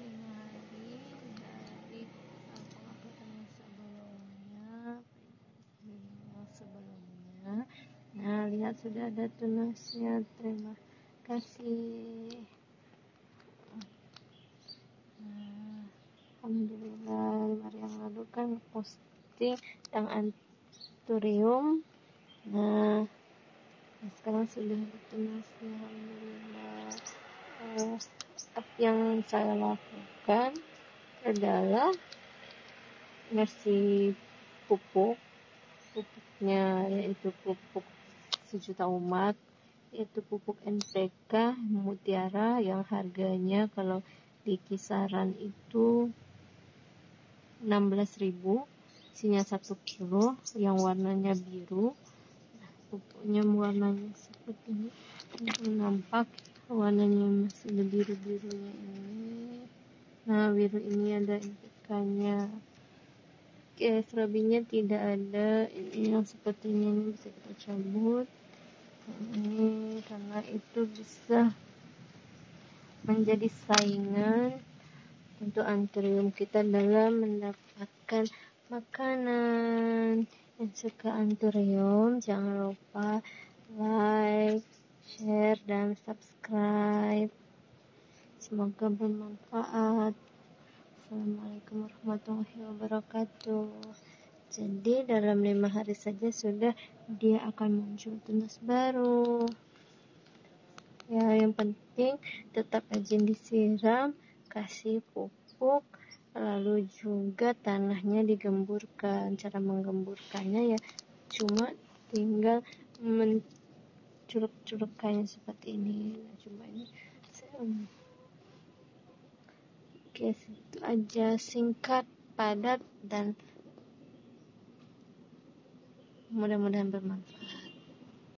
lima hari dari penguploadan sebelumnya yang sebelumnya. Nah lihat sudah ada tunasnya terima kasih. Nah, Alhamdulillah hari yang lalu kan posting tentang anturium nah sekarang sudah ditunasi Alhamdulillah. Uh, yang saya lakukan adalah ngasih pupuk pupuknya yaitu pupuk sejuta umat yaitu pupuk NPK Mutiara yang harganya kalau di kisaran itu 16.000 isinya 1 kilo yang warnanya biru. Pupuknya warnanya seperti ini. Nampak warnanya masih biru-birunya ini nah biru ini ada ikannya. Oke serabinya tidak ada. Ini yang sepertinya ini bisa kita cabut. Ini karena itu bisa menjadi saingan untuk antrium kita dalam mendapatkan makanan. Yang suka anthurium jangan lupa like share dan subscribe semoga bermanfaat. Assalamualaikum warahmatullahi wabarakatuh. Jadi dalam lima hari saja sudah dia akan muncul tunas baru. Ya yang penting tetap rajin disiram kasih pupuk lalu juga tanahnya digemburkan. Cara menggemburkannya ya cuma tinggal menculuk-culukkannya seperti ini. Nah coba ini oke itu aja singkat padat dan mudah-mudahan bermanfaat